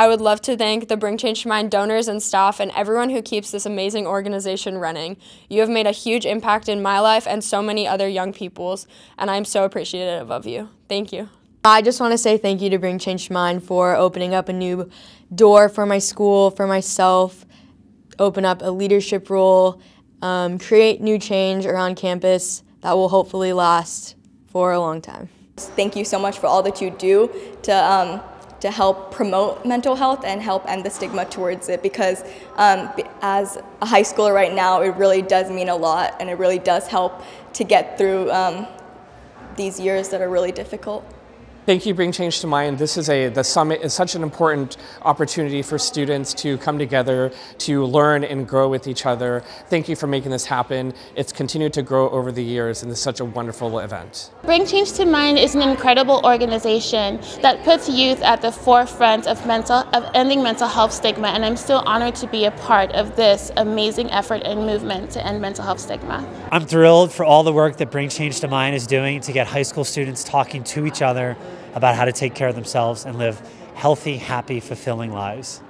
I would love to thank the Bring Change to Mind donors and staff and everyone who keeps this amazing organization running. You have made a huge impact in my life and so many other young people's, and I'm so appreciative of you. Thank you. I just want to say thank you to Bring Change to Mind for opening up a new door for my school, for myself, open up a leadership role, um, create new change around campus that will hopefully last for a long time. Thank you so much for all that you do to, um, to help promote mental health and help end the stigma towards it because um, as a high schooler right now, it really does mean a lot and it really does help to get through um, these years that are really difficult. Thank you, Bring Change to Mind. This is a the summit is such an important opportunity for students to come together to learn and grow with each other. Thank you for making this happen. It's continued to grow over the years, and it's such a wonderful event. Bring Change to Mind is an incredible organization that puts youth at the forefront of mental of ending mental health stigma, and I'm still honored to be a part of this amazing effort and movement to end mental health stigma. I'm thrilled for all the work that Bring Change to Mind is doing to get high school students talking to each other about how to take care of themselves and live healthy, happy, fulfilling lives.